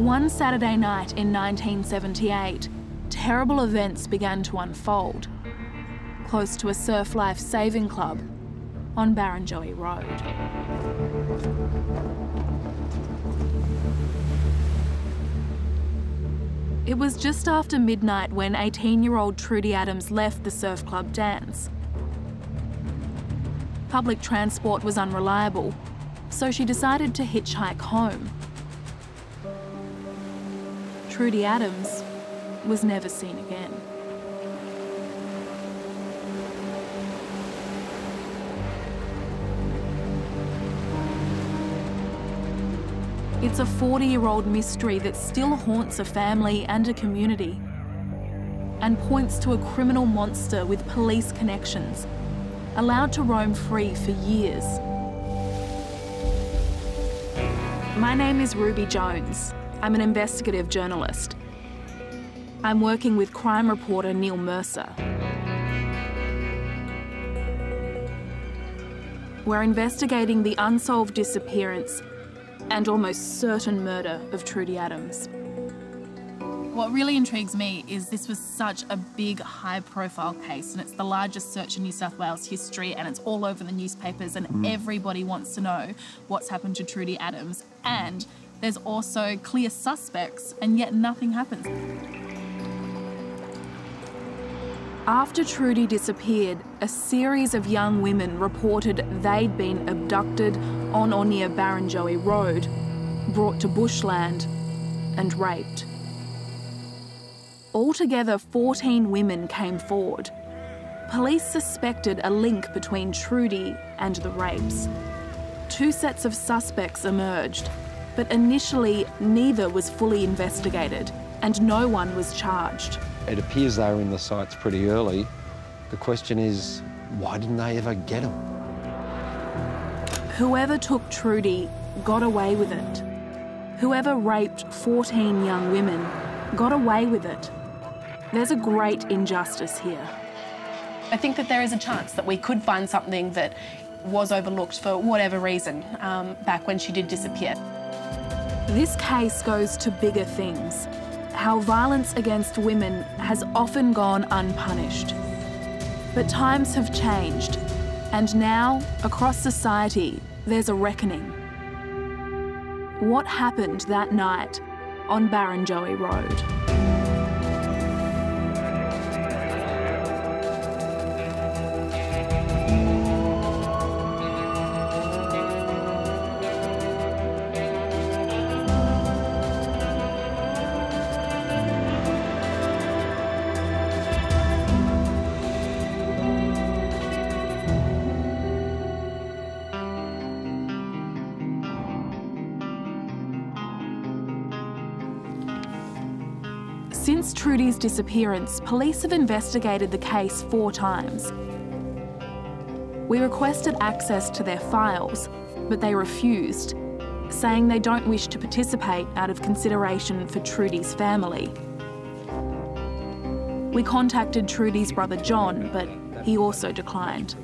One Saturday night in 1978, terrible events began to unfold close to a surf life saving club on Barrenjoey Road. It was just after midnight when 18 year old Trudie Adams left the surf club dance. Public transport was unreliable, so she decided to hitchhike home. Trudie Adams was never seen again. It's a 40 year old mystery that still haunts a family and a community and points to a criminal monster with police connections, allowed to roam free for years. My name is Ruby Jones. I'm an investigative journalist. I'm working with crime reporter Neil Mercer. We're investigating the unsolved disappearance and almost certain murder of Trudie Adams. What really intrigues me is this was such a big, high profile case, and it's the largest search in New South Wales history, and it's all over the newspapers, and mm. everybody wants to know what's happened to Trudie Adams. And there's also clear suspects, and yet nothing happens. After Trudie disappeared, a series of young women reported they'd been abducted on or near Barrenjoey Road, brought to bushland, and raped. Altogether, 14 women came forward. Police suspected a link between Trudie and the rapes. Two sets of suspects emerged, but initially neither was fully investigated and no one was charged. It appears they were in the sights pretty early. The question is, why didn't they ever get them? Whoever took Trudie got away with it. Whoever raped 14 young women got away with it. There's a great injustice here. I think that there is a chance that we could find something that was overlooked for whatever reason um, back when she did disappear. This case goes to bigger things how violence against women has often gone unpunished. But times have changed, and now, across society, there's a reckoning. What happened that night on Barrenjoey Road? Since Trudie's disappearance, police have investigated the case four times. We requested access to their files, but they refused, saying they don't wish to participate out of consideration for Trudie's family. We contacted Trudie's brother John, but he also declined.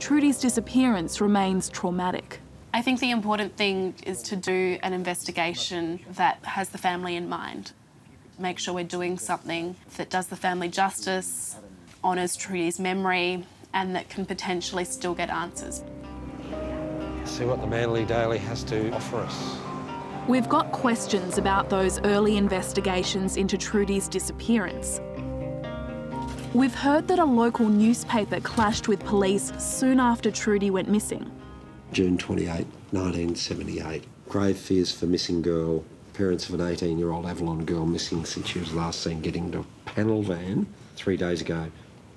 Trudie's disappearance remains traumatic. I think the important thing is to do an investigation that has the family in mind. Make sure we're doing something that does the family justice, honours Trudie's memory, and that can potentially still get answers. See what the Manly Daily has to offer us. We've got questions about those early investigations into Trudie's disappearance. We've heard that a local newspaper clashed with police soon after Trudie went missing. June 28, 1978. Grave fears for missing girl. Parents of an 18 year old Avalon girl missing since she was last seen getting into a panel van three days ago.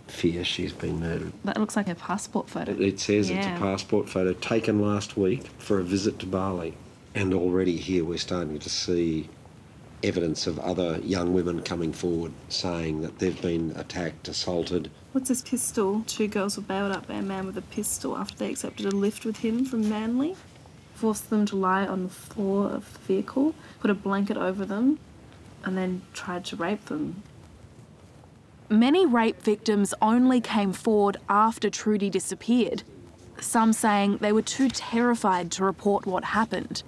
Fear she's been murdered. That looks like a passport photo. It says yeah. it's a passport photo taken last week for a visit to Bali. And already here we're starting to see evidence of other young women coming forward saying that they've been attacked, assaulted, What's this pistol? Two girls were bailed up by a man with a pistol after they accepted a lift with him from Manly. Forced them to lie on the floor of the vehicle, put a blanket over them, and then tried to rape them. Many rape victims only came forward after Trudie disappeared, some saying they were too terrified to report what happened.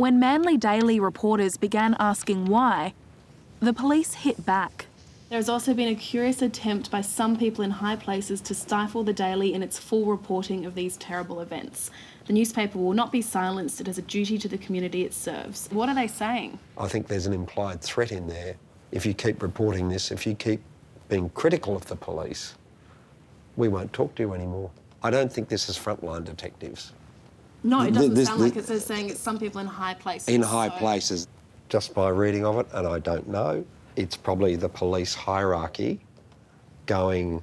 When Manly Daily reporters began asking why, the police hit back. There has also been a curious attempt by some people in high places to stifle the Daily in its full reporting of these terrible events. The newspaper will not be silenced, it has a duty to the community it serves. What are they saying? I think there's an implied threat in there. If you keep reporting this, if you keep being critical of the police, we won't talk to you anymore. I don't think this is frontline detectives. No, it doesn't this- sound like this- it says saying it's some people in high places. In high so- places, just by reading of it, and I don't know, it's probably the police hierarchy going,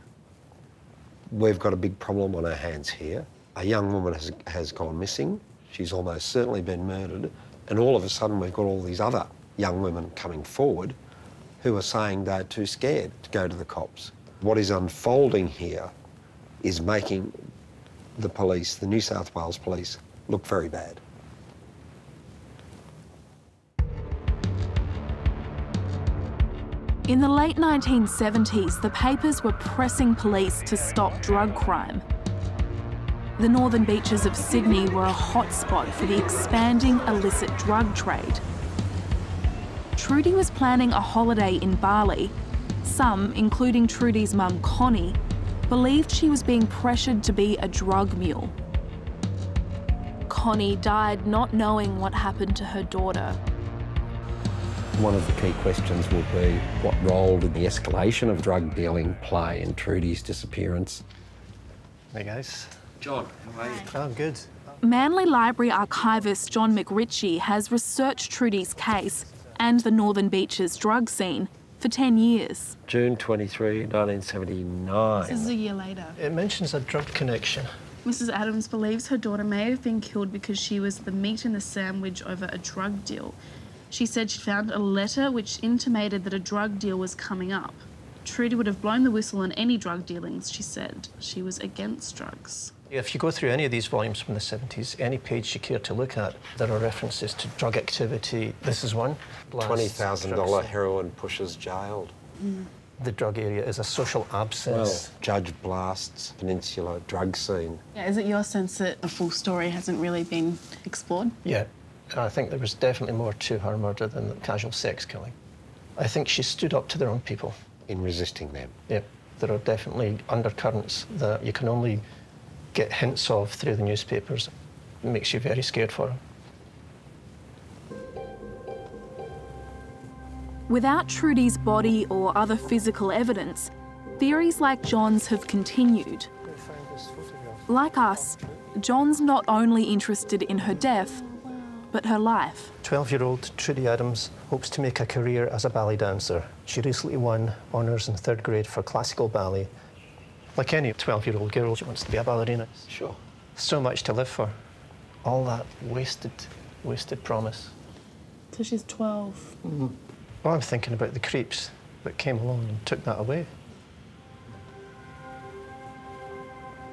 we've got a big problem on our hands here. A young woman has, has gone missing. She's almost certainly been murdered. And all of a sudden, we've got all these other young women coming forward who are saying they're too scared to go to the cops. What is unfolding here is making the police, the New South Wales police, look very bad. In the late 1970s, the papers were pressing police to stop drug crime. The northern beaches of Sydney were a hotspot for the expanding illicit drug trade. Trudie was planning a holiday in Bali. Some, including Trudie's mum Connie, believed she was being pressured to be a drug mule. Connie died not knowing what happened to her daughter. One of the key questions will be what role did the escalation of drug dealing play in Trudie's disappearance? Hey guys. John, how are you? Oh, I'm good. Manly Library archivist John McRitchie has researched Trudie's case and the Northern Beaches drug scene for 10 years. June 23, 1979. This is a year later. It mentions a drug connection. Mrs. Adams believes her daughter may have been killed because she was the meat in the sandwich over a drug deal. She said she found a letter which intimated that a drug deal was coming up. Trudie would have blown the whistle on any drug dealings, she said. She was against drugs. If you go through any of these volumes from the 70s, any page you care to look at, there are references to drug activity. This is one. $20,000 drugs. heroin pushers jailed. Mm. The drug area is a social Well. Judge Blast's Peninsula drug scene. Yeah, is it your sense that the full story hasn't really been explored? yeah, I think there was definitely more to her murder than the casual sex killing. I think she stood up to the wrong people. in resisting them. Yeah, there are definitely undercurrents that you can only get hints of through the newspapers. It makes you very scared for her. Without Trudie's body or other physical evidence, theories like John's have continued. Like us, John's not only interested in her death, but her life. 12 year old Trudie Adams hopes to make a career as a ballet dancer. She recently won honours in third grade for classical ballet. Like any 12 year old girl, she wants to be a ballerina. Sure. So much to live for. All that wasted, wasted promise. So she's 12. Mm-hmm. Well, I'm thinking about the creeps that came along and took that away.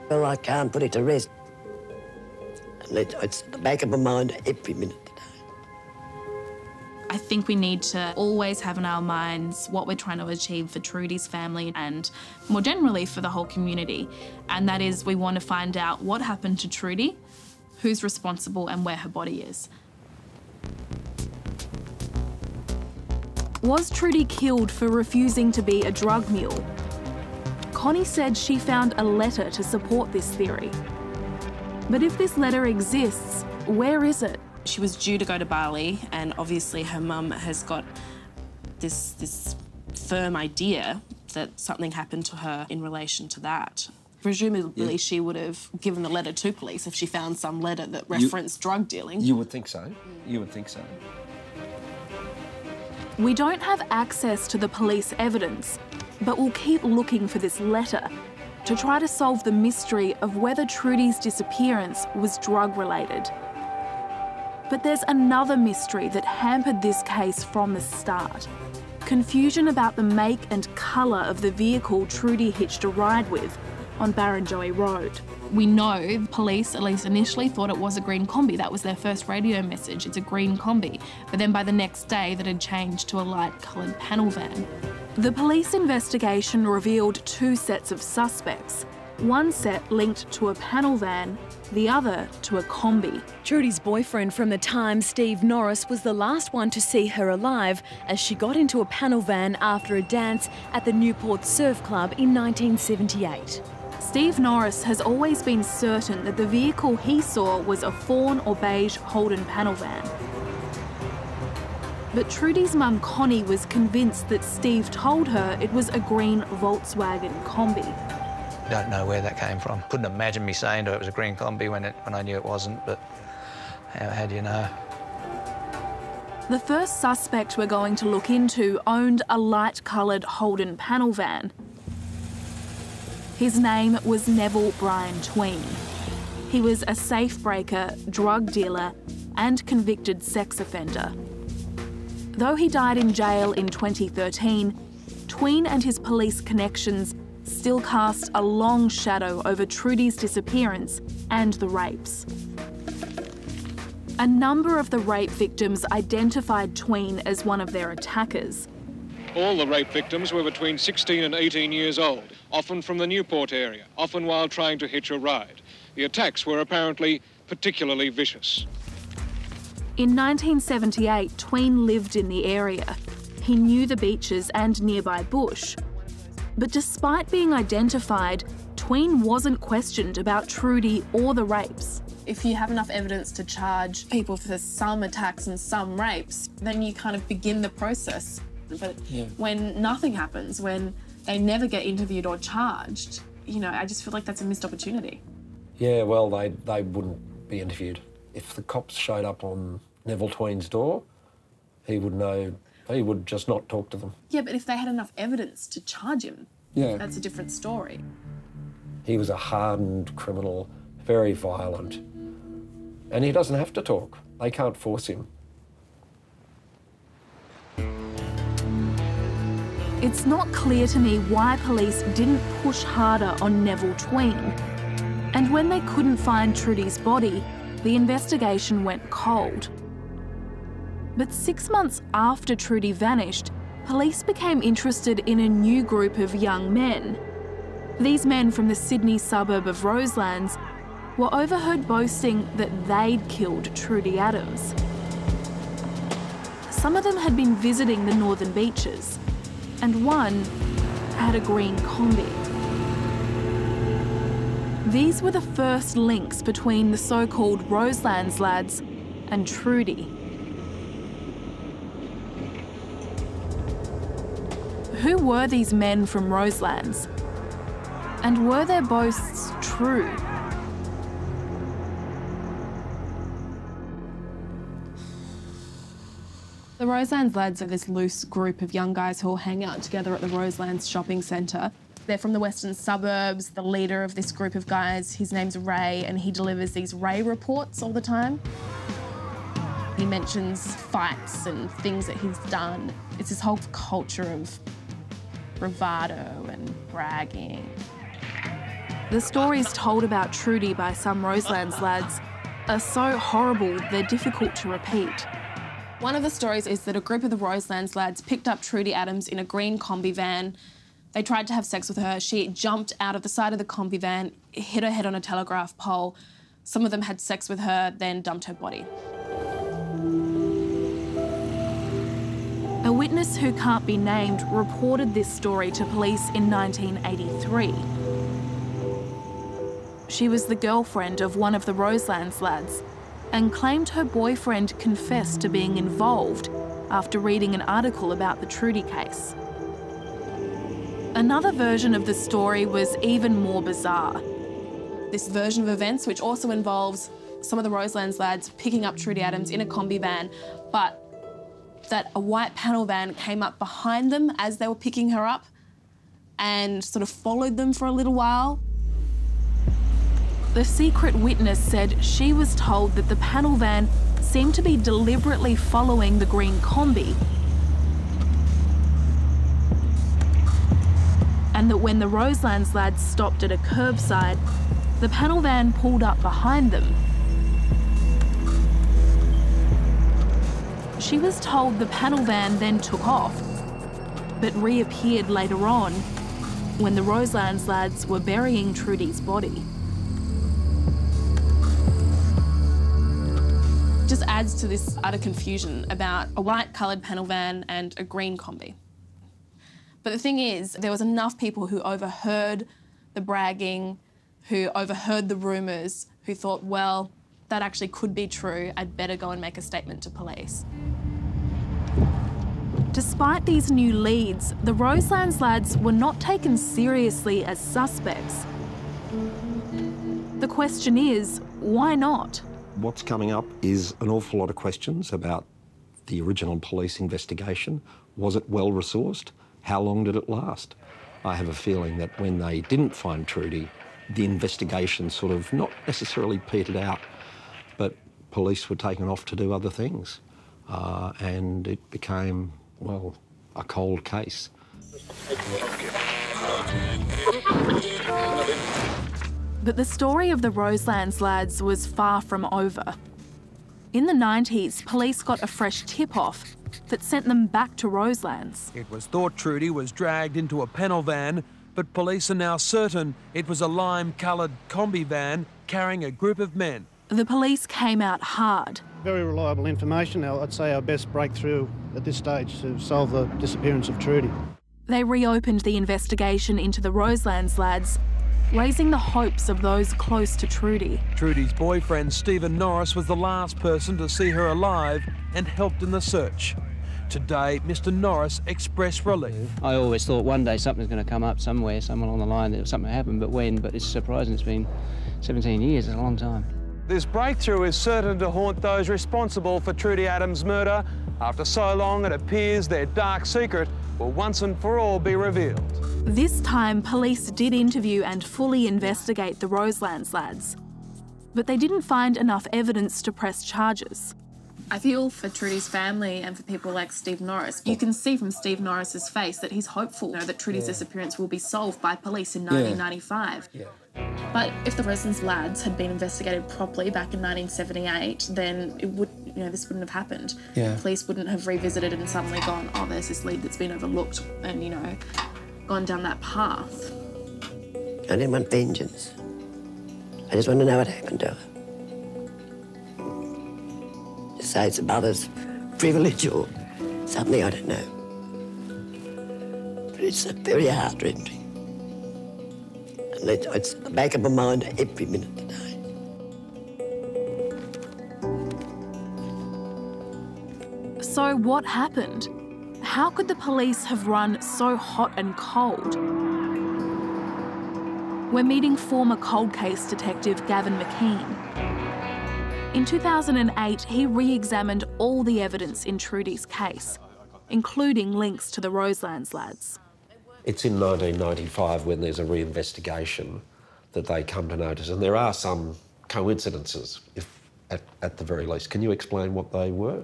Well, I can't put it to rest. It's in the back of my mind every minute today. I think we need to always have in our minds what we're trying to achieve for Trudie's family and more generally for the whole community. And that is, we want to find out what happened to Trudie, who's responsible, and where her body is. Was Trudie killed for refusing to be a drug mule? Connie said she found a letter to support this theory. But if this letter exists, where is it? She was due to go to Bali, and obviously her mum has got this this firm idea that something happened to her in relation to that. Presumably, she would have given the letter to police if she found some letter that referenced drug dealing. You would think so. You would think so. We don't have access to the police evidence, but we'll keep looking for this letter to try to solve the mystery of whether Trudie's disappearance was drug related. But there's another mystery that hampered this case from the start. Confusion about the make and colour of the vehicle Trudie hitched a ride with on Barrenjoey Road. We know police, at least initially, thought it was a green combi. That was their first radio message. It's a green combi. But then by the next day, that had changed to a light coloured panel van. The police investigation revealed two sets of suspects one set linked to a panel van, the other to a combi. Trudie's boyfriend from the time, Steve Norris, was the last one to see her alive as she got into a panel van after a dance at the Newport Surf Club in 1978. Steve Norris has always been certain that the vehicle he saw was a fawn or beige Holden panel van. But Trudie's mum Connie was convinced that Steve told her it was a green Volkswagen combi. Don't know where that came from. Couldn't imagine me saying to her it was a green combi when, it, when I knew it wasn't, but how, how do you know? The first suspect we're going to look into owned a light coloured Holden panel van. His name was Neville Brian Tween. He was a safe breaker, drug dealer, and convicted sex offender. Though he died in jail in 2013, Tween and his police connections still cast a long shadow over Trudie's disappearance and the rapes. A number of the rape victims identified Tween as one of their attackers. All the rape victims were between 16 and 18 years old, often from the Newport area, often while trying to hitch a ride. The attacks were apparently particularly vicious. In 1978, Tween lived in the area. He knew the beaches and nearby bush. But despite being identified, Tween wasn't questioned about Trudie or the rapes. If you have enough evidence to charge people for some attacks and some rapes, then you kind of begin the process. But Yeah. when nothing happens, when they never get interviewed or charged, you know, I just feel like that's a missed opportunity. Yeah, well, they, they wouldn't be interviewed. If the cops showed up on Neville Tween's door, he would know, he would just not talk to them. Yeah, but if they had enough evidence to charge him, Yeah. that's a different story. He was a hardened criminal, very violent. And he doesn't have to talk. They can't force him. It's not clear to me why police didn't push harder on Neville Tween. And when they couldn't find Trudie's body, the investigation went cold. But six months after Trudie vanished, police became interested in a new group of young men. These men from the Sydney suburb of Roselands were overheard boasting that they'd killed Trudie Adams. Some of them had been visiting the northern beaches, and one had a green combi. These were the first links between the so called Roselands lads and Trudie. Who were these men from Roselands? And were their boasts true? The Roselands lads are this loose group of young guys who all hang out together at the Roselands shopping centre. They're from the western suburbs. The leader of this group of guys, his name's Ray, and he delivers these Ray reports all the time. He mentions fights and things that he's done. It's this whole culture of bravado and bragging. The stories told about Trudie by some Roselands lads are so horrible they're difficult to repeat. One of the stories is that a group of the Roselands lads picked up Trudie Adams in a green combi van. They tried to have sex with her. She jumped out of the side of the combi van, hit her head on a telegraph pole. Some of them had sex with her, then dumped her body. A witness who can't be named reported this story to police in 1983. She was the girlfriend of one of the Roselands lads and claimed her boyfriend confessed to being involved after reading an article about the Trudie case. Another version of the story was even more bizarre. This version of events, which also involves some of the Roselands lads picking up Trudie Adams in a combi van, but that a white panel van came up behind them as they were picking her up and sort of followed them for a little while. The secret witness said she was told that the panel van seemed to be deliberately following the green combi. And that when the Roselands lads stopped at a curbside, the panel van pulled up behind them. She was told the panel van then took off, but reappeared later on when the Roselands lads were burying Trudie's body. Adds to this utter confusion about a white coloured panel van and a green combi. But the thing is, there was enough people who overheard the bragging, who overheard the rumours, who thought, well, that actually could be true, I'd better go and make a statement to police. Despite these new leads, the Roselands lads were not taken seriously as suspects. The question is, why not? What's coming up is an awful lot of questions about the original police investigation. Was it well resourced? How long did it last? I have a feeling that when they didn't find Trudie, the investigation sort of not necessarily petered out, but police were taken off to do other things. Uh, and it became, well, a cold case. But the story of the Roselands lads was far from over. In the 90s, police got a fresh tip off that sent them back to Roselands. It was thought Trudie was dragged into a panel van, but police are now certain it was a lime coloured combi van carrying a group of men. The police came out hard. Very reliable information. I'd say our best breakthrough at this stage to solve the disappearance of Trudy. They reopened the investigation into the Roselands lads, raising the hopes of those close to Trudie. Trudie's boyfriend, Stephen Norris, was the last person to see her alive and helped in the search. Today, Mr Norris expressed relief. I always thought one day something's going to come up somewhere, someone on the line, that something happened, but when? But it's surprising it's been 17 years, it's a long time. This breakthrough is certain to haunt those responsible for Trudie Adams' murder. After so long, it appears their dark secret will once and for all be revealed. This time, police did interview and fully investigate the Roselands lads. But they didn't find enough evidence to press charges. I feel for Trudie's family and for people like Steve Norris. You can see from Steve Norris's face that he's hopeful you know, that Trudie's yeah. disappearance will be solved by police in 1995. Yeah. But if the Roselands lads had been investigated properly back in 1978, then it would, you know, this wouldn't have happened. Yeah. Police wouldn't have revisited and suddenly gone, oh, there's this lead that's been overlooked, and you know, gone down that path. I didn't want vengeance. I just want to know what happened to her. To say it's a mother's privilege or something, I don't know. But it's a very heart-rending. And it's the back of my mind every minute today. So what happened? How could the police have run so hot and cold? We're meeting former cold case detective Gavin McKean. In 2008, he re examined all the evidence in Trudie's case, including links to the Roselands lads. It's in 1995 when there's a re-investigation that they come to notice, and there are some coincidences, if at, at the very least. Can you explain what they were?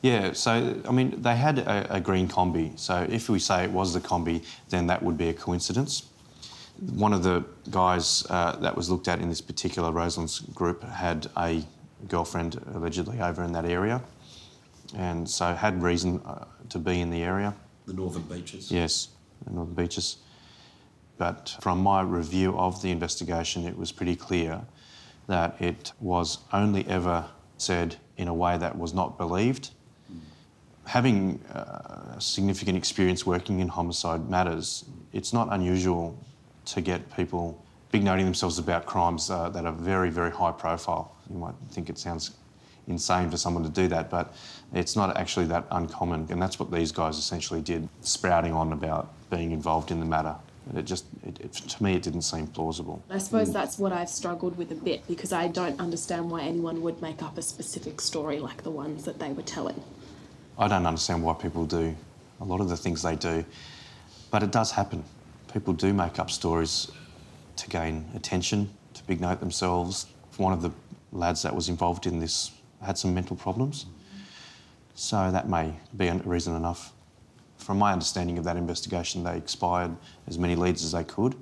Yeah, so, I mean, they had a, a green combi. So if we say it was the combi, then that would be a coincidence. One of the guys uh, that was looked at in this particular Roselands group had a girlfriend allegedly over in that area and so had reason uh, to be in the area. The Northern Beaches? Yes, the Northern Beaches. But from my review of the investigation, it was pretty clear that it was only ever said in a way that was not believed. Having uh, significant experience working in homicide matters, it's not unusual to get people big noting themselves about crimes uh, that are very, very high profile. You might think it sounds insane for someone to do that, but it's not actually that uncommon. And that's what these guys essentially did, sprouting on about being involved in the matter. It just, it, it, to me, it didn't seem plausible. I suppose mm. that's what I've struggled with a bit because I don't understand why anyone would make up a specific story like the ones that they were telling. I don't understand why people do a lot of the things they do, but it does happen. People do make up stories to gain attention, to big note themselves. One of the lads that was involved in this had some mental problems, so that may be a reason enough from my understanding of that investigation, they expired as many leads as they could,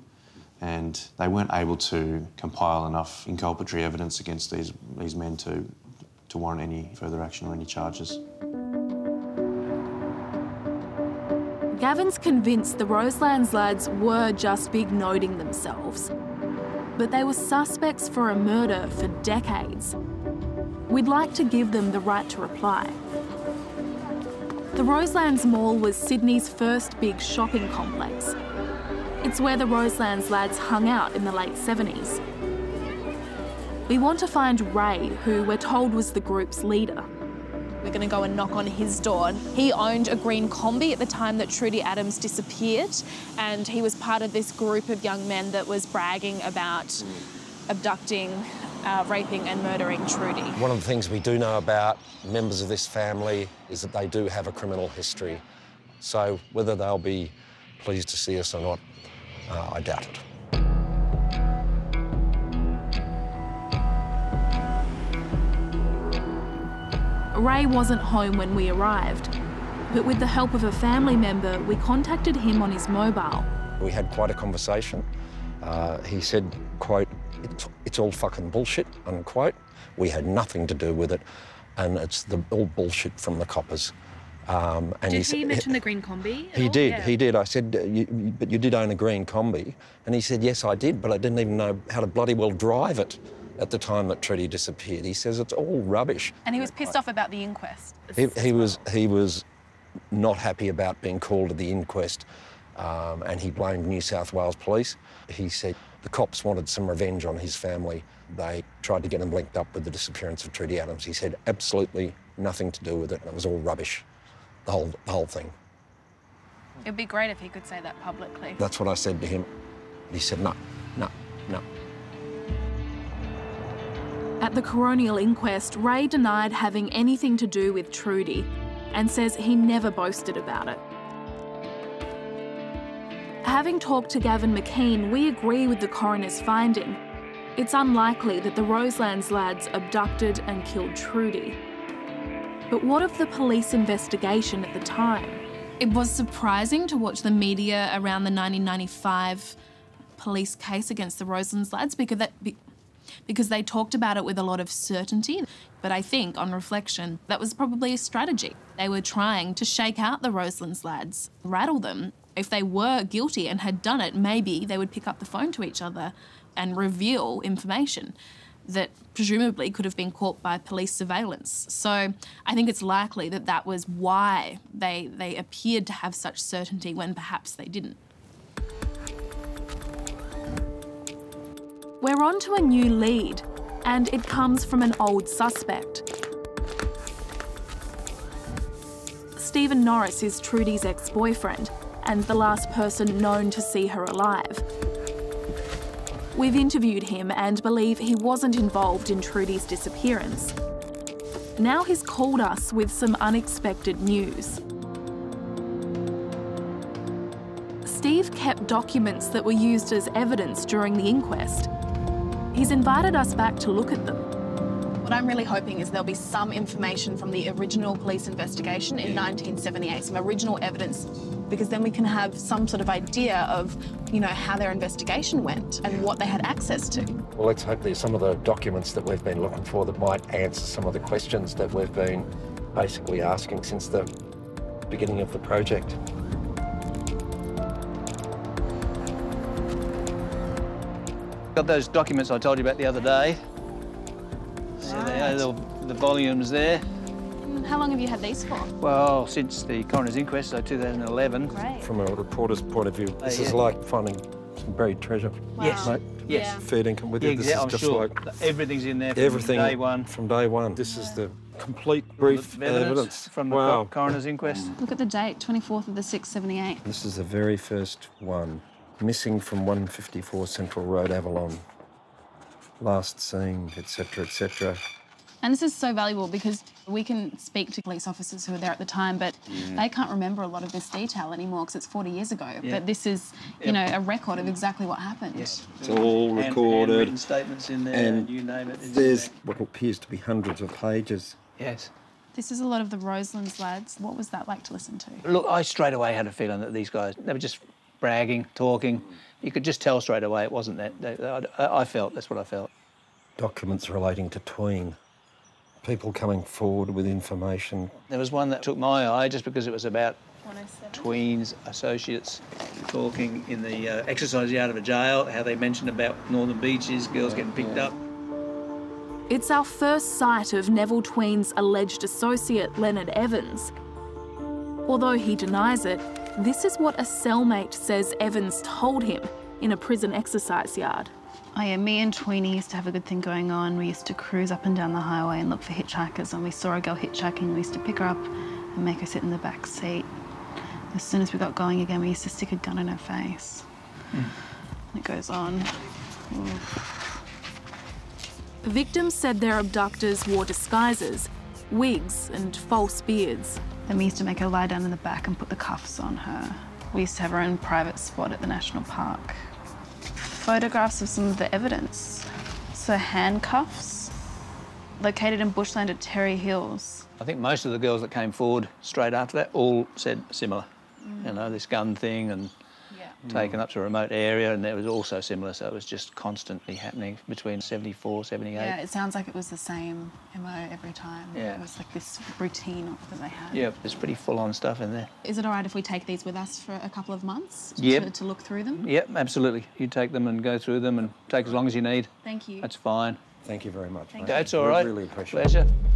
and they weren't able to compile enough inculpatory evidence against these, these men to, to warrant any further action or any charges. Gavin's convinced the Roselands lads were just big noting themselves. But they were suspects for a murder for decades. We'd like to give them the right to reply. The Roselands Mall was Sydney's first big shopping complex. It's where the Roselands lads hung out in the late 70s. We want to find Ray, who we're told was the group's leader. We're going to go and knock on his door. He owned a green combi at the time that Trudie Adams disappeared, and he was part of this group of young men that was bragging about abducting, uh, raping, and murdering Trudie. One of the things we do know about members of this family is that they do have a criminal history. So whether they'll be pleased to see us or not, uh, I doubt it. Ray wasn't home when we arrived, but with the help of a family member, we contacted him on his mobile. We had quite a conversation. Uh, he said, quote, it's, it's all fucking bullshit, unquote. We had nothing to do with it, and it's the all bullshit from the coppers. Um, and Did he, said- mention the green combi? He all? did, Yeah. he did. I said, "Uh, you, but you did own a green combi. And he said, yes, I did, but I didn't even know how to bloody well drive it at the time that Trudie disappeared. He says it's all rubbish. And he was pissed off about the inquest. He, he was he was not happy about being called to the inquest, um, and he blamed New South Wales Police. He said the cops wanted some revenge on his family. They tried to get him linked up with the disappearance of Trudie Adams. He said absolutely nothing to do with it, and it was all rubbish, the whole the whole thing. It'd be great if he could say that publicly. That's what I said to him. He said no, no, no. At the coronial inquest, Ray denied having anything to do with Trudie and says he never boasted about it. Having talked to Gavin McKean, we agree with the coroner's finding. It's unlikely that the Roselands lads abducted and killed Trudie. But what of the police investigation at the time? It was surprising to watch the media around the 1995 police case against the Roselands lads because that because they talked about it with a lot of certainty. But I think, on reflection, that was probably a strategy. They were trying to shake out the Roselands lads, rattle them. If they were guilty and had done it, maybe they would pick up the phone to each other and reveal information that presumably could have been caught by police surveillance. So I think it's likely that that was why they, they appeared to have such certainty when perhaps they didn't. We're on to a new lead, and it comes from an old suspect. Stephen Norris is Trudie's ex boyfriend and the last person known to see her alive. We've interviewed him and believe he wasn't involved in Trudie's disappearance. Now he's called us with some unexpected news. Steve kept documents that were used as evidence during the inquest. He's invited us back to look at them. What I'm really hoping is there'll be some information from the original police investigation in 1978, some original evidence, because then we can have some sort of idea of, you know, how their investigation went and what they had access to. Well, let's hope there's some of the documents that we've been looking for that might answer some of the questions that we've been basically asking since the beginning of the project. Got those documents I told you about the other day. See there, the, the volumes there. How long have you had these for? Well, since the coroner's inquest, so 2011. Great. From a reporter's point of view, uh, this Oh, is like finding some buried treasure. Yes. Mate, Yes. Yeah. fair income with Yeah, you. This exa- is I'm just sure. like Everything's in there from everything day one. From day one. This is the complete brief The evidence, evidence. from the wow. coroner's inquest. Look at the date, 24th of the 678. This is the very first one. Missing from 154 Central Road, Avalon. Last seen, etc., etc. And this is so valuable because we can speak to police officers who were there at the time, but they can't remember a lot of this detail anymore because it's 40 years ago. Yeah. But this is, you know, a record of exactly what happened. Yes. It's all Hand- recorded. handwritten statements in there, and you name it. it's There's in What appears to be hundreds of pages. Yes. This is a lot of the Roselands lads. What was that like to listen to? Look, I straight away had a feeling that these guys, they were just bragging, talking. You could just tell straight away it wasn't that. I, I felt, that's what I felt. Documents relating to Tween. People coming forward with information. There was one that took my eye just because it was about Tweens associates talking in the uh, exercise yard of a jail, how they mentioned about Northern Beaches, girls getting picked up. It's our first sight of Neville Tween's alleged associate, Leonard Evans. Although he denies it, this is what a cellmate says Evans told him in a prison exercise yard. Oh yeah, me and Tweenie used to have a good thing going on. We used to cruise up and down the highway and look for hitchhikers. And we saw a girl hitchhiking, we used to pick her up and make her sit in the back seat. As soon as we got going again, we used to stick a gun in her face. And it goes on. Oof. Victims said their abductors wore disguises, wigs, and false beards. Then we used to make her lie down in the back and put the cuffs on her. We used to have our own private spot at the national park. Photographs of some of the evidence. So handcuffs, located in bushland at Terry Hills. I think most of the girls that came forward straight after that all said similar. You know, this gun thing and taken hmm. up to a remote area, and that was also similar. So it was just constantly happening between 74, 78. Yeah, it sounds like it was the same MO every time. Yeah. It was like this routine that they had. Yeah, there's pretty full-on stuff in there. Is it all right if we take these with us for a couple of months to, Yep. to, to look through them? Yep, absolutely. You take them and go through them and take as long as you need. Thank you. That's fine. Thank you very much. Thank mate. That's all right. We. Really appreciate Pleasure. it.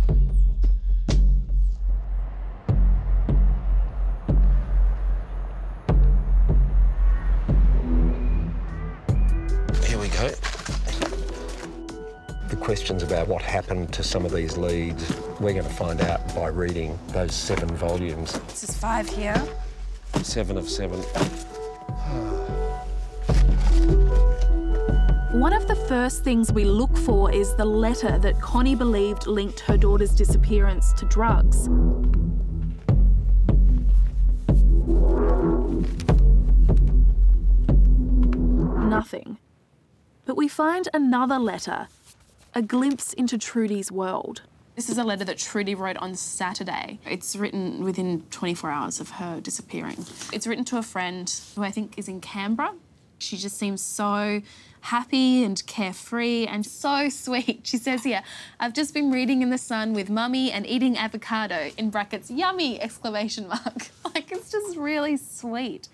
Questions about what happened to some of these leads, we're going to find out by reading those seven volumes. This is five here. Seven of seven. One of the first things we look for is the letter that Connie believed linked her daughter's disappearance to drugs. Nothing. But we find another letter, a glimpse into Trudie's world. This is a letter that Trudie wrote on Saturday. It's written within 24 hours of her disappearing. It's written to a friend who I think is in Canberra. She just seems so happy and carefree and so sweet. She says here, I've just been reading in the sun with mummy and eating avocado, in brackets, yummy, exclamation mark. like, it's just really sweet.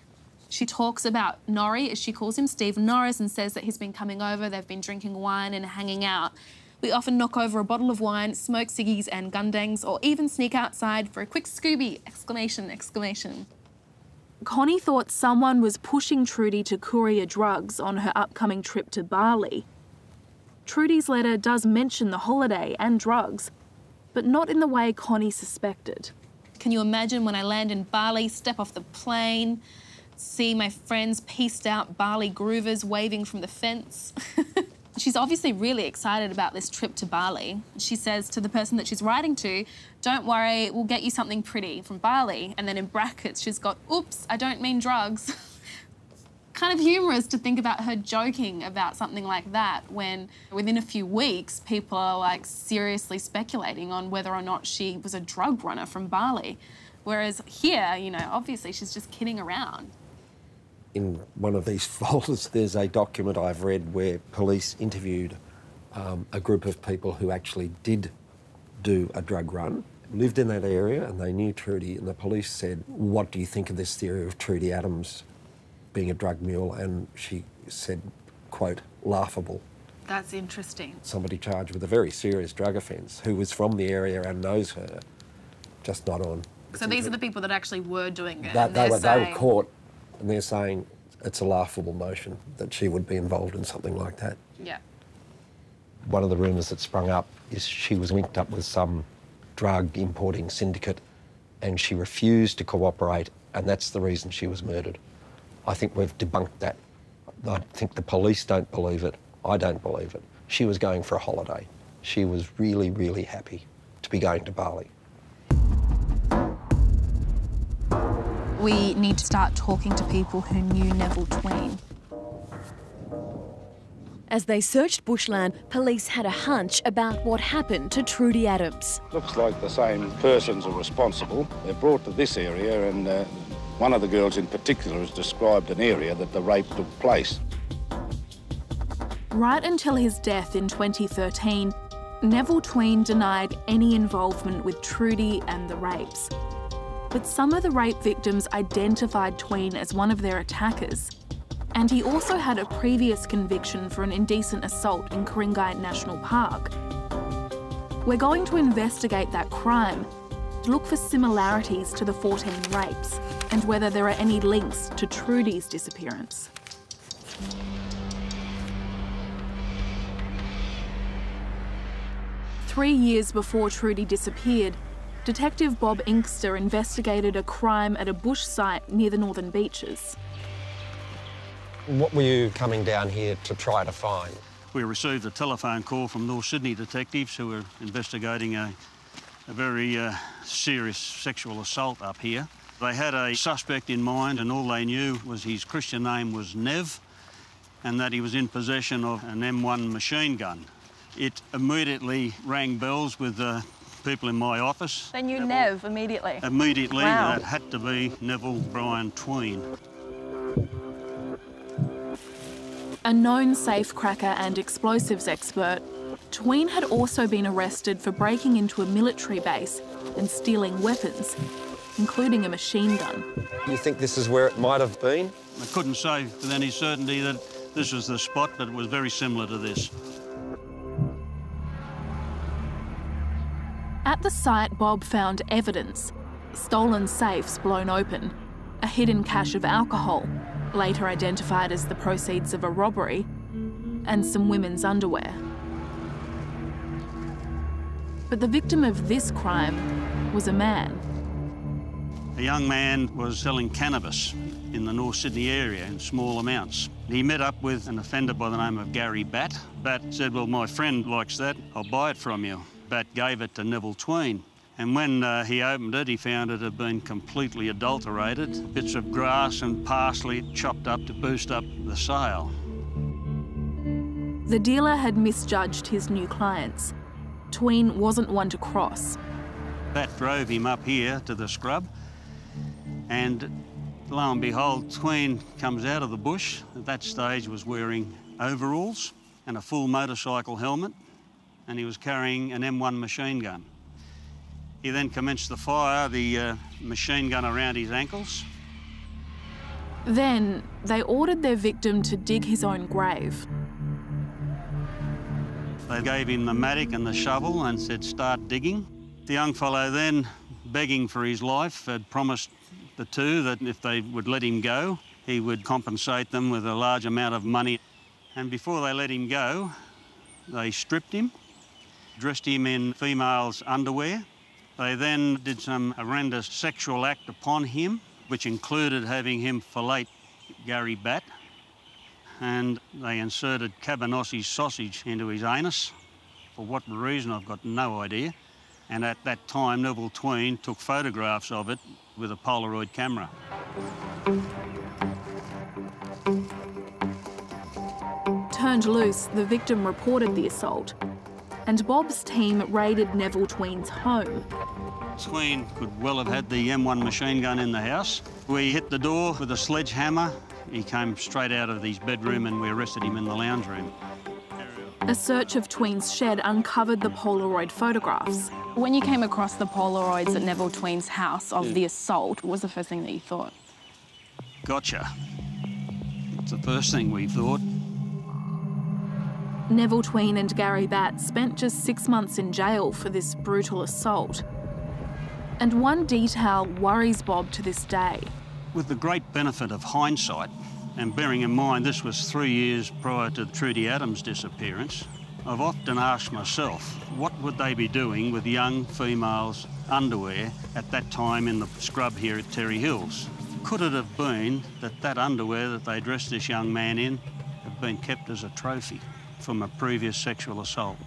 She talks about Norrie, as she calls him, Steve Norris, and says that he's been coming over, they've been drinking wine and hanging out. We often knock over a bottle of wine, smoke ciggies and gundangs, or even sneak outside for a quick Scooby! Exclamation, exclamation. Connie thought someone was pushing Trudie to courier drugs on her upcoming trip to Bali. Trudie's letter does mention the holiday and drugs, but not in the way Connie suspected. Can you imagine when I land in Bali, step off the plane, see my friends pieced out Bali groovers waving from the fence? she's obviously really excited about this trip to Bali. She says to the person that she's writing to, Don't worry, we'll get you something pretty from Bali. And then in brackets, she's got, Oops, I don't mean drugs. kind of humorous to think about her joking about something like that when within a few weeks people are like seriously speculating on whether or not she was a drug runner from Bali. Whereas here, you know, obviously she's just kidding around. In one of these folders, there's a document I've read where police interviewed um, a group of people who actually did do a drug run, lived in that area, and they knew Trudie. And the police said, What do you think of this theory of Trudie Adams being a drug mule? And she said, quote, laughable. That's interesting. Somebody charged with a very serious drug offence who was from the area and knows her, just not on. So these are the people that actually were doing it. That, they, were, they were caught and they're saying it's a laughable notion that she would be involved in something like that. Yeah. One of the rumours that sprung up is she was linked up with some drug importing syndicate and she refused to cooperate, and that's the reason she was murdered. I think we've debunked that. I think the police don't believe it. I don't believe it. She was going for a holiday. She was really, really happy to be going to Bali. We need to start talking to people who knew Neville Tween. As they searched bushland, police had a hunch about what happened to Trudie Adams. Looks like the same persons are responsible. They're brought to this area, and uh, one of the girls in particular has described an area that the rape took place. Right until his death in 2013, Neville Tween denied any involvement with Trudie and the rapes. But some of the rape victims identified Tween as one of their attackers. And he also had a previous conviction for an indecent assault in Ku-ring-gai National Park. We're going to investigate that crime look for similarities to the 14 rapes and whether there are any links to Trudie's disappearance. Three years before Trudie disappeared, Detective Bob Inkster investigated a crime at a bush site near the Northern Beaches. What were you coming down here to try to find? We received a telephone call from North Sydney detectives who were investigating a, a very uh, serious sexual assault up here. They had a suspect in mind and all they knew was his Christian name was Nev and that he was in possession of an M1 machine gun. It immediately rang bells with the people in my office. They knew Nev immediately? Immediately, wow. that had to be Neville Brian Tween. A known safecracker and explosives expert, Tween had also been arrested for breaking into a military base and stealing weapons, including a machine gun. You think this is where it might have been? I couldn't say with any certainty that this was the spot, but it was very similar to this. At the site, Bob found evidence stolen safes blown open, a hidden cache of alcohol, later identified as the proceeds of a robbery, and some women's underwear. But the victim of this crime was a man. A young man was selling cannabis in the North Sydney area in small amounts. He met up with an offender by the name of Gary Batt. Batt said, well, my friend likes that, I'll buy it from you. Batt gave it to Neville Tween. And when uh, he opened it, he found it had been completely adulterated. Bits of grass and parsley chopped up to boost up the sale. The dealer had misjudged his new clients. Tween wasn't one to cross. That drove him up here to the scrub, and lo and behold, Tween comes out of the bush. At that stage was wearing overalls and a full motorcycle helmet, and he was carrying an M1 machine gun. He then commenced to fire the uh, machine gun around his ankles. Then they ordered their victim to dig his own grave. They gave him the mattock and the shovel and said, start digging. The young fellow then, begging for his life, had promised the two that if they would let him go, he would compensate them with a large amount of money. And before they let him go, they stripped him, dressed him in female's underwear. They then did some horrendous sexual act upon him, which included having him fillet Gary Batt. And they inserted cabanossi sausage into his anus. For what reason, I've got no idea. And at that time, Neville Tween took photographs of it with a Polaroid camera. Turned loose, the victim reported the assault, and Bob's team raided Neville Tween's home. Tween could well have had the M1 machine gun in the house. We hit the door with a sledgehammer. He came straight out of his bedroom and we arrested him in the lounge room. A search of Tween's shed uncovered the Polaroid photographs. When you came across the Polaroids at Neville Tween's house of the assault, what was the first thing that you thought? Gotcha. It's the first thing we thought. Neville Tween and Gary Batt spent just six months in jail for this brutal assault. And one detail worries Bob to this day. With the great benefit of hindsight, and bearing in mind this was three years prior to Trudie Adams' disappearance, I've often asked myself, what would they be doing with young females' underwear at that time in the scrub here at Terry Hills? Could it have been that that underwear that they dressed this young man in had been kept as a trophy from a previous sexual assault?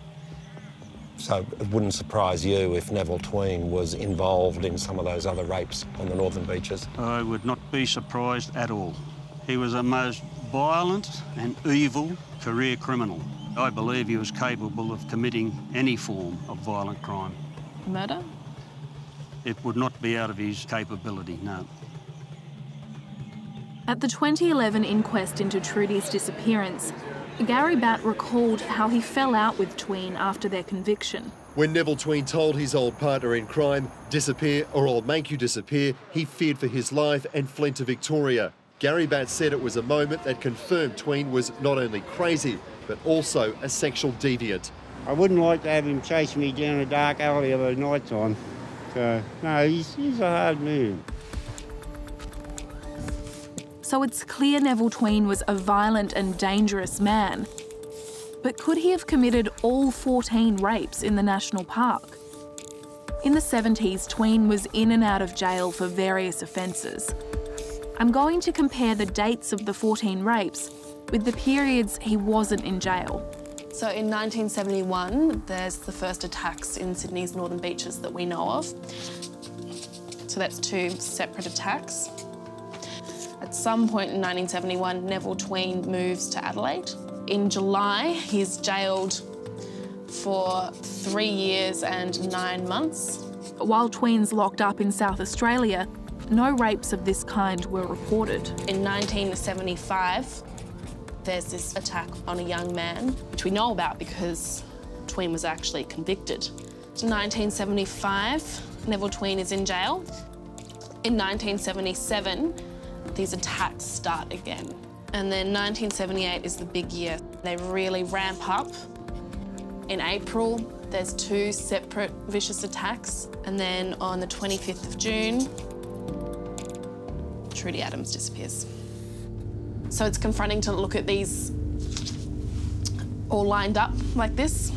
So it wouldn't surprise you if Neville Tween was involved in some of those other rapes on the northern beaches? I would not be surprised at all. He was a most violent and evil career criminal. I believe he was capable of committing any form of violent crime. Murder? It would not be out of his capability, no. At the 2011 inquest into Trudy's disappearance, Gary Batt recalled how he fell out with Tween after their conviction. When Neville Tween told his old partner in crime, disappear or I'll make you disappear, he feared for his life and fled to Victoria. Gary Batt said it was a moment that confirmed Tween was not only crazy, but also a sexual deviant. I wouldn't like to have him chase me down a dark alley of a night time. So, no, he's, he's a hard man. So it's clear Neville Tween was a violent and dangerous man. But could he have committed all 14 rapes in the national park? In the 70s, Tween was in and out of jail for various offences. I'm going to compare the dates of the 14 rapes with the periods he wasn't in jail. So in 1971, there's the first attacks in Sydney's northern beaches that we know of. So that's two separate attacks. At some point in 1971, Neville Tween moves to Adelaide. In July, he's jailed for three years and nine months. While Tween's locked up in South Australia, no rapes of this kind were reported. In 1975, there's this attack on a young man, which we know about because Tween was actually convicted. In 1975, Neville Tween is in jail. In 1977, these attacks start again. And then 1978 is the big year. They really ramp up. In April, there's two separate vicious attacks. And then on the 25th of June, Trudie Adams disappears. So it's confronting to look at these all lined up like this.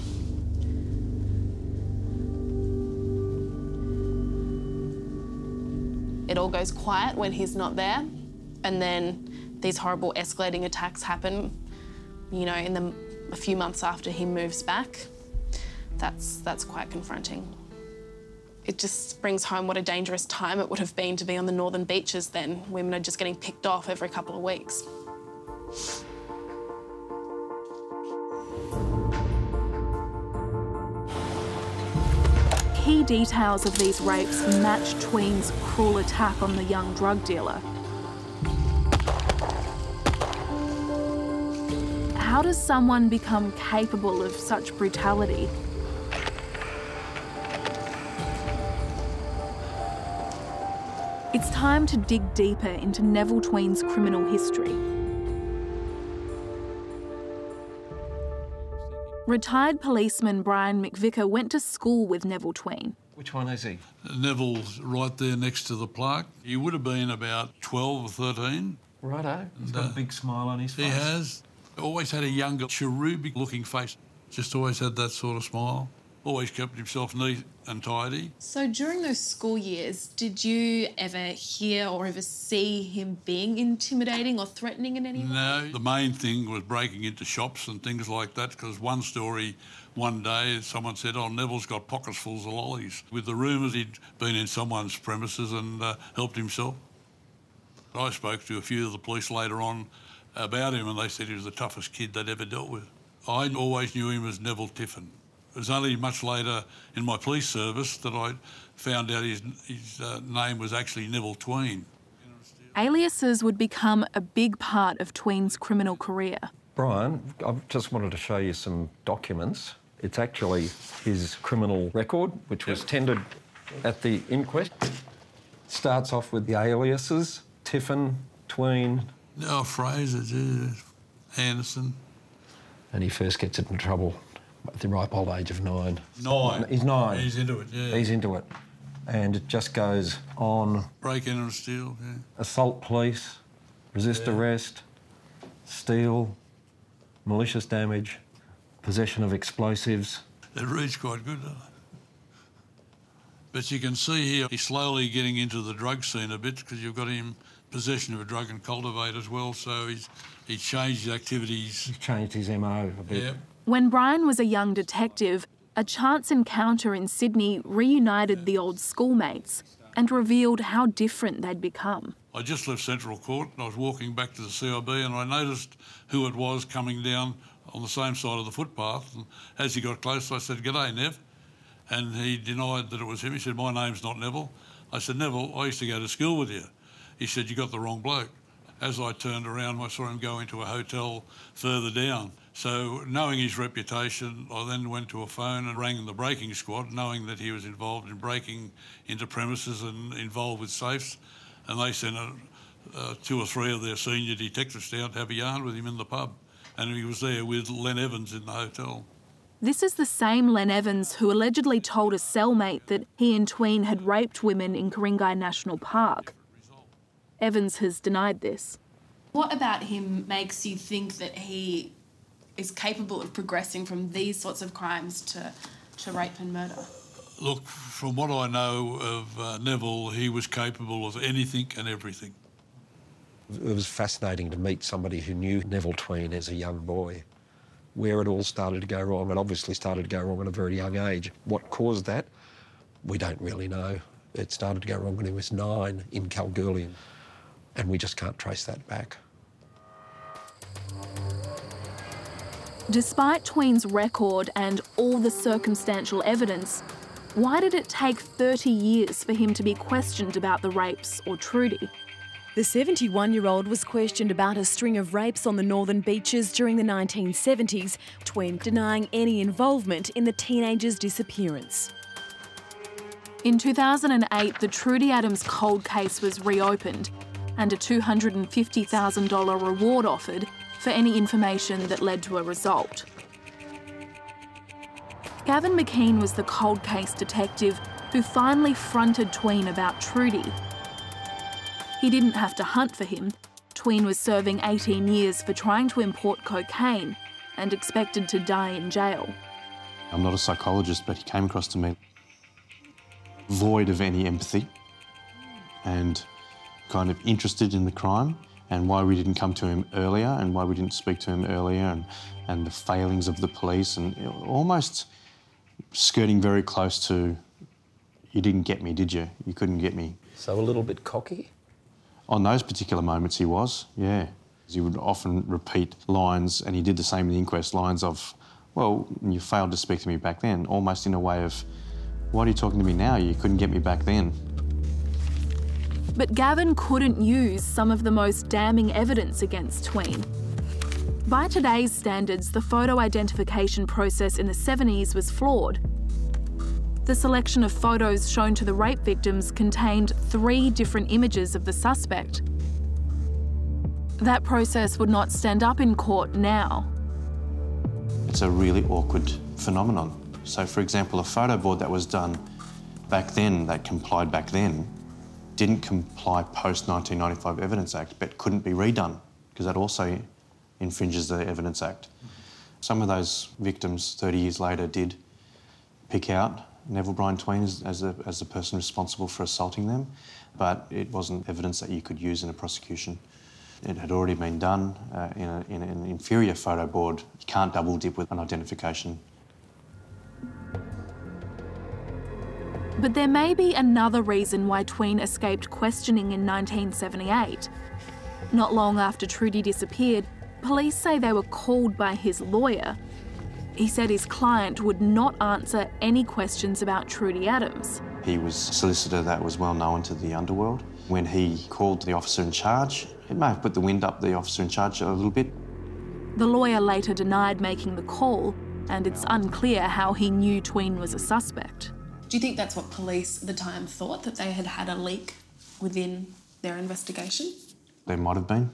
It all goes quiet when he's not there, and then these horrible escalating attacks happen, you know, in the a few months after he moves back. That's that's quite confronting. It just brings home what a dangerous time it would have been to be on the northern beaches then. Women are just getting picked off every couple of weeks. Key details of these rapes match Tween's cruel attack on the young drug dealer. How does someone become capable of such brutality? It's time to dig deeper into Neville Tween's criminal history. Retired policeman Brian McVicker went to school with Neville Tween. Which one is he? Neville's right there next to the plaque. He would have been about 12 or 13. Righto. He's got a uh, big smile on his face. He has. Always had a younger, cherubic looking face. Just always had that sort of smile. Always kept himself neat and tidy. So during those school years, did you ever hear or ever see him being intimidating or threatening in any way? No, the main thing was breaking into shops and things like that because one story, one day, someone said, oh, Neville's got pockets full of lollies, with the rumours he'd been in someone's premises and uh, helped himself. I spoke to a few of the police later on about him and they said he was the toughest kid they'd ever dealt with. I always knew him as Neville Tiffin. It was only much later in my police service that I found out his, his uh, name was actually Neville Tween. Aliases would become a big part of Tween's criminal career. Brian, I just wanted to show you some documents. It's actually his criminal record, which was tendered at the inquest. Starts off with the aliases Tiffin, Tween. Oh, Fraser, yeah. Anderson. And he first gets into trouble at the ripe old age of nine. Nine. He's nine. He's into it, yeah. He's into it. And it just goes on. Break in and steal, yeah. Assault police, resist Yeah. arrest, steal, malicious damage, possession of explosives. It reads quite good, doesn't it? But you can see here he's slowly getting into the drug scene a bit because you've got him possession of a drug and cultivate as well. So he's he's changed his activities. He's changed his MO a bit. Yeah. When Brian was a young detective, a chance encounter in Sydney reunited the old schoolmates and revealed how different they'd become. I just left Central Court and I was walking back to the CIB and I noticed who it was coming down on the same side of the footpath. And as he got close, I said, G'day, Nev. And he denied that it was him. He said, My name's not Neville. I said, Neville, I used to go to school with you. He said, You got the wrong bloke. As I turned around, I saw him go into a hotel further down. So, knowing his reputation, I then went to a phone and rang the breaking squad, knowing that he was involved in breaking into premises and involved with safes. And they sent a, uh, two or three of their senior detectives down to have a yarn with him in the pub. And he was there with Len Evans in the hotel. This is the same Len Evans who allegedly told a cellmate that he and Tween had raped women in Ku-ring-gai National Park. Evans has denied this. What about him makes you think that he is capable of progressing from these sorts of crimes to, to rape and murder? Look, from what I know of uh, Neville, he was capable of anything and everything. It was fascinating to meet somebody who knew Neville Tween as a young boy. Where it all started to go wrong, and obviously started to go wrong at a very young age. What caused that? We don't really know. It started to go wrong when he was nine in Kalgoorlie, and we just can't trace that back. Despite Tween's record and all the circumstantial evidence, why did it take 30 years for him to be questioned about the rapes or Trudie? The 71 year old was questioned about a string of rapes on the northern beaches during the 1970s, Tween denying any involvement in the teenager's disappearance. In 2008, the Trudie Adams cold case was reopened and a $250,000 reward offered for any information that led to a result. Gavin McKean was the cold case detective who finally fronted Tween about Trudie. He didn't have to hunt for him. Tween was serving 18 years for trying to import cocaine and expected to die in jail. I'm not a psychologist, but he came across to me void of any empathy and kind of interested in the crime and why we didn't come to him earlier and why we didn't speak to him earlier and, and the failings of the police and almost skirting very close to, you didn't get me, did you? You couldn't get me. So a little bit cocky? On those particular moments he was, yeah. He would often repeat lines, and he did the same in the inquest, lines of, well, you failed to speak to me back then, almost in a way of, why are you talking to me now? You couldn't get me back then. But Gavin couldn't use some of the most damning evidence against Tween. By today's standards, the photo identification process in the 70s was flawed. The selection of photos shown to the rape victims contained three different images of the suspect. That process would not stand up in court now. It's a really awkward phenomenon. So, for example, a photo board that was done back then, that complied back then, didn't comply post 1995 Evidence Act, but couldn't be redone because that also infringes the Evidence Act. Some of those victims 30 years later did pick out Neville Brian Tween as, a, as the person responsible for assaulting them, but it wasn't evidence that you could use in a prosecution. It had already been done uh, in, a, in, an inferior photo board. You can't double dip with an identification But there may be another reason why Tween escaped questioning in 1978. Not long after Trudie disappeared, police say they were called by his lawyer. He said his client would not answer any questions about Trudie Adams. He was a solicitor that was well known to the underworld. When he called the officer in charge, it may have put the wind up the officer in charge a little bit. The lawyer later denied making the call, and it's unclear how he knew Tween was a suspect. Do you think that's what police at the time thought, that they had had a leak within their investigation? There might have been.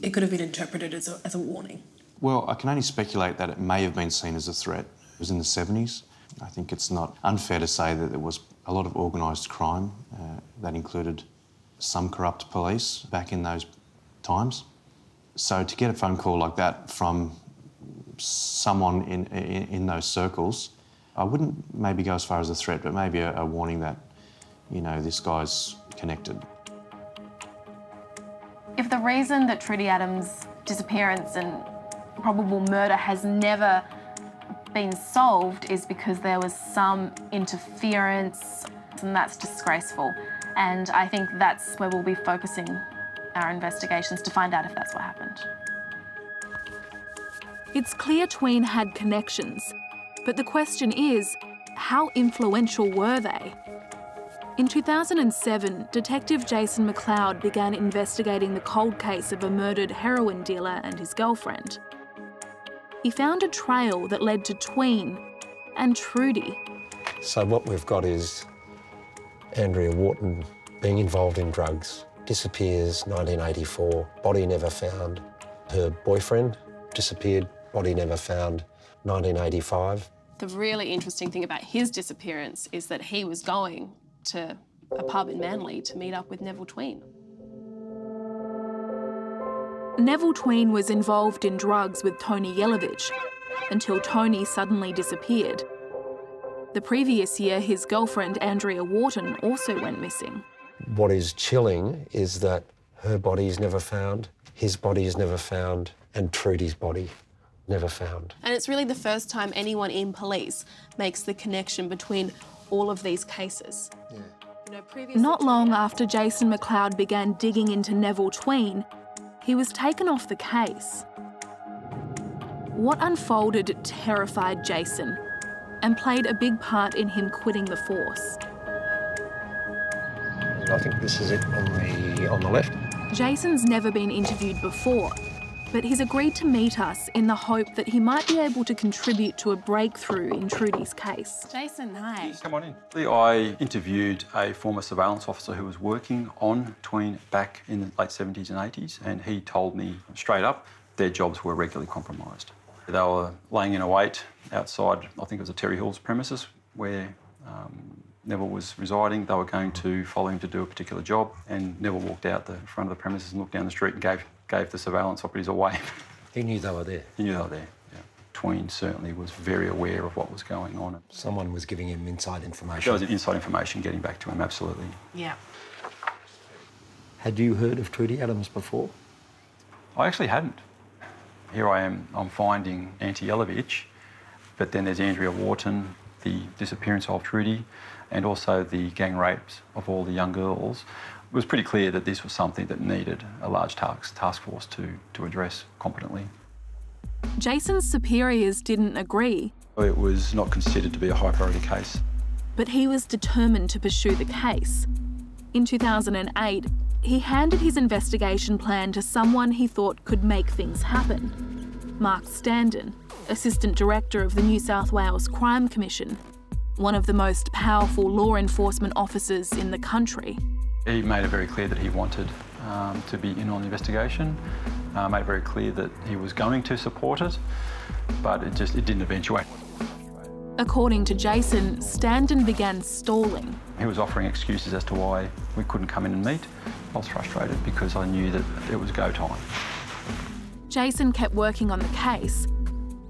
It could have been interpreted as a, as a warning. Well, I can only speculate that it may have been seen as a threat. It was in the 70s. I think it's not unfair to say that there was a lot of organised crime uh, that included some corrupt police back in those times. So to get a phone call like that from someone in, in, in those circles I wouldn't maybe go as far as a threat, but maybe a, a warning that, you know, this guy's connected. If the reason that Trudie Adams' disappearance and probable murder has never been solved is because there was some interference, and that's disgraceful. And I think that's where we'll be focusing our investigations to find out if that's what happened. It's clear Tween had connections, but the question is, how influential were they? In 2007, Detective Jason McLeod began investigating the cold case of a murdered heroin dealer and his girlfriend. He found a trail that led to Tween and Trudie. So what we've got is Andrea Wharton being involved in drugs, disappears 1984, body never found. Her boyfriend disappeared, body never found 1985. The really interesting thing about his disappearance is that he was going to a pub in Manly to meet up with Neville Tween. Neville Tween was involved in drugs with Tony Yelovich until Tony suddenly disappeared. The previous year, his girlfriend Andrea Wharton also went missing. What is chilling is that her body is never found, his body is never found, and Trudie's body never found. And it's really the first time anyone in police makes the connection between all of these cases. Yeah. You know, Not long after Jason McLeod began digging into Neville Tween, he was taken off the case. What unfolded terrified Jason and played a big part in him quitting the force. I think this is it on the on the left. Jason's never been interviewed before, but he's agreed to meet us in the hope that he might be able to contribute to a breakthrough in Trudie's case. Jason, hi. Come on in. I interviewed a former surveillance officer who was working on Tween back in the late 70s and 80s, and he told me straight up their jobs were regularly compromised. They were laying in a wait outside, I think it was a Terry Hills premises, where um, Neville was residing. They were going to follow him to do a particular job, and Neville walked out the front of the premises and looked down the street and gave gave the surveillance operatives away. He knew they were there. He knew they were there. Yeah. Tween certainly was very aware of what was going on. Someone was giving him inside information. There was inside information getting back to him, absolutely. Yeah. Had you heard of Trudie Adams before? I actually hadn't. Here I am, I'm finding Tony Yelovich, but then there's Andrea Wharton, the disappearance of Trudie, and also the gang rapes of all the young girls it was pretty clear that this was something that needed a large task, task force to, to address competently. Jason's superiors didn't agree. It was not considered to be a high priority case. But he was determined to pursue the case. In 2008, he handed his investigation plan to someone he thought could make things happen Mark Standen, Assistant Director of the New South Wales Crime Commission, one of the most powerful law enforcement officers in the country. He made it very clear that he wanted um, to be in on the investigation, uh, made it very clear that he was going to support it, but it just it didn't eventuate. According to Jason, Standen began stalling. He was offering excuses as to why we couldn't come in and meet. I was frustrated because I knew that it was go time. Jason kept working on the case.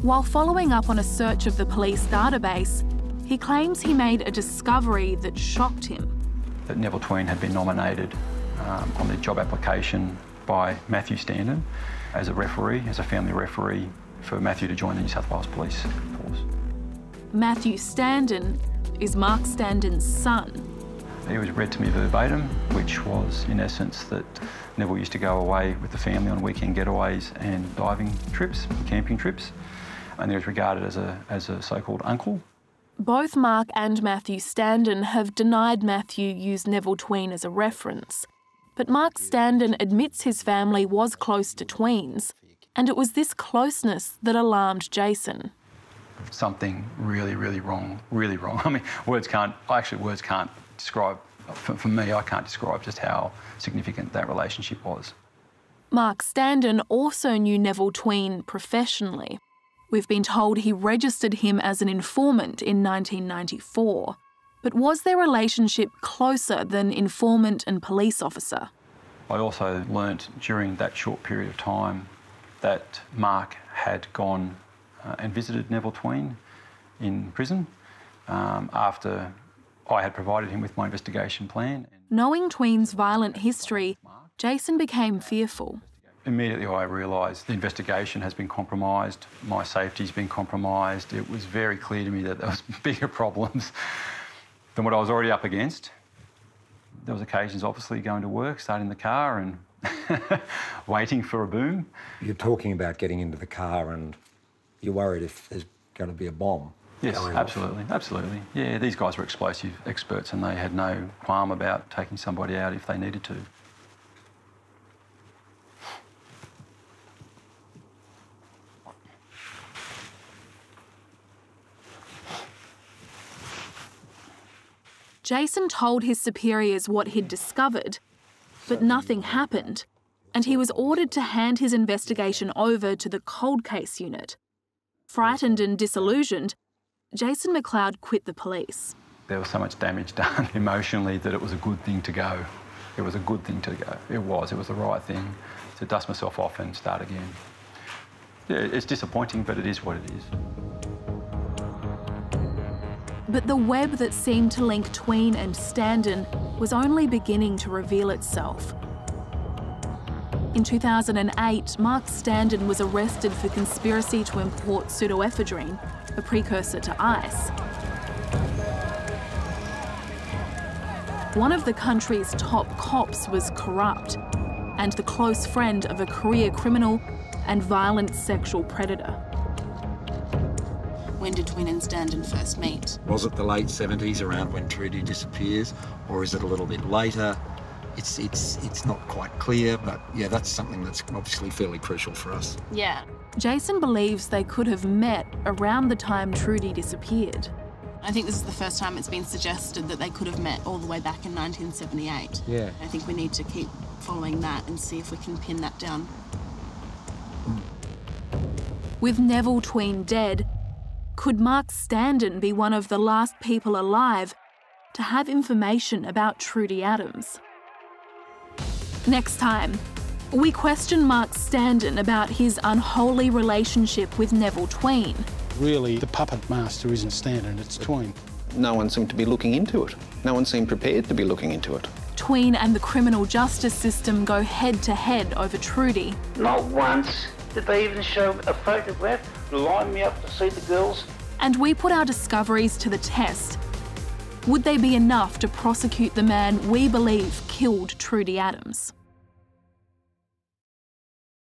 While following up on a search of the police database, he claims he made a discovery that shocked him that Neville Tween had been nominated um, on the job application by Matthew Standen as a referee, as a family referee, for Matthew to join the New South Wales Police Force. Matthew Standen is Mark Standen's son. He was read to me verbatim, which was in essence that Neville used to go away with the family on weekend getaways and diving trips, camping trips, and he was regarded as a, as a so-called uncle. Both Mark and Matthew Standen have denied Matthew used Neville Tween as a reference. But Mark Standen admits his family was close to Tweens, and it was this closeness that alarmed Jason. Something really, really wrong, really wrong. I mean, words can't, actually, words can't describe, for, for me, I can't describe just how significant that relationship was. Mark Standen also knew Neville Tween professionally. We've been told he registered him as an informant in 1994. But was their relationship closer than informant and police officer? I also learnt during that short period of time that Mark had gone uh, and visited Neville Tween in prison um, after I had provided him with my investigation plan. Knowing Tween's violent history, Jason became fearful. Immediately I realised the investigation has been compromised, my safety's been compromised. It was very clear to me that there was bigger problems than what I was already up against. There was occasions obviously going to work, starting the car and waiting for a boom. You're talking about getting into the car and you're worried if there's going to be a bomb. Yes, going off. absolutely, absolutely. Yeah, these guys were explosive experts and they had no qualm about taking somebody out if they needed to. Jason told his superiors what he'd discovered, but nothing happened, and he was ordered to hand his investigation over to the cold case unit. Frightened and disillusioned, Jason McLeod quit the police. There was so much damage done emotionally that it was a good thing to go. It was a good thing to go. It was. It was the right thing to dust myself off and start again. Yeah, it's disappointing, but it is what it is. But the web that seemed to link Tween and Standen was only beginning to reveal itself. In 2008, Mark Standen was arrested for conspiracy to import pseudoephedrine, a precursor to ice. One of the country's top cops was corrupt and the close friend of a career criminal and violent sexual predator. When did Tween and Standen first meet? Was it the late 70s around when Trudie disappears, or is it a little bit later? It's, it's, it's not quite clear, but yeah, that's something that's obviously fairly crucial for us. Yeah. Jason believes they could have met around the time Trudie disappeared. I think this is the first time it's been suggested that they could have met all the way back in 1978. Yeah. I think we need to keep following that and see if we can pin that down. With Neville Tween dead, could Mark Standen be one of the last people alive to have information about Trudie Adams? Next time, we question Mark Standen about his unholy relationship with Neville Tween. Really, the puppet master isn't Standen, it's Tween. No one seemed to be looking into it. No one seemed prepared to be looking into it. Tween and the criminal justice system go head to head over Trudie. Not once did they even show a photograph, line me up to see the girls. And we put our discoveries to the test. Would they be enough to prosecute the man we believe killed Trudie Adams?